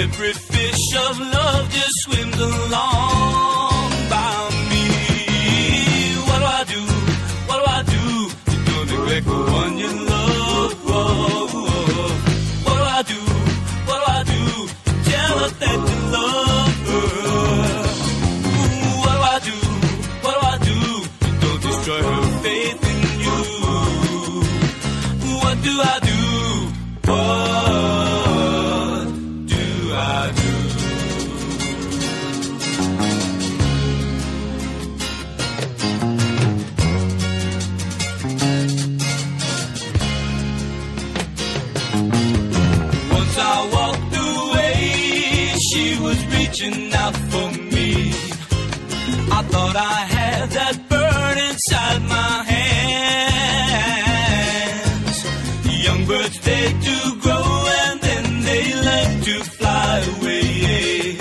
Every fish of love just swims along by me. What do I do? What do I do? You don't neglect the one you love. What do I do? What do I do? Tell her that you love her. What do I do? What do I do? You don't destroy her faith in you. What do I do? Was reaching out for me. I thought I had that burn inside my hands. Young birds, they do grow and then they learn to fly away.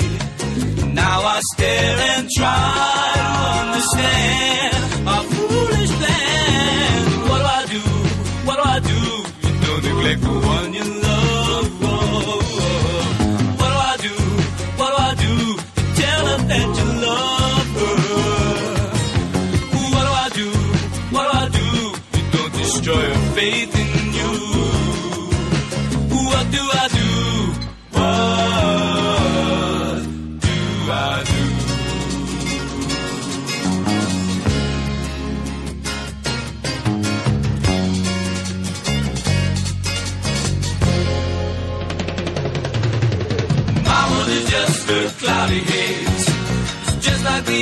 Now I stare and try to understand my foolish plan. What do I do? What do I do? You don't neglect the one you love. Faith in you. What do I do? What do I do? Mama is just a cloudy haze, just like the